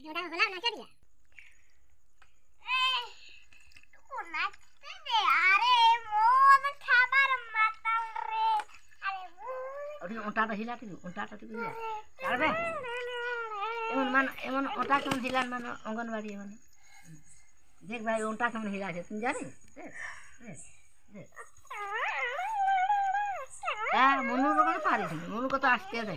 udang itu hilang orang beri emang? Jadi,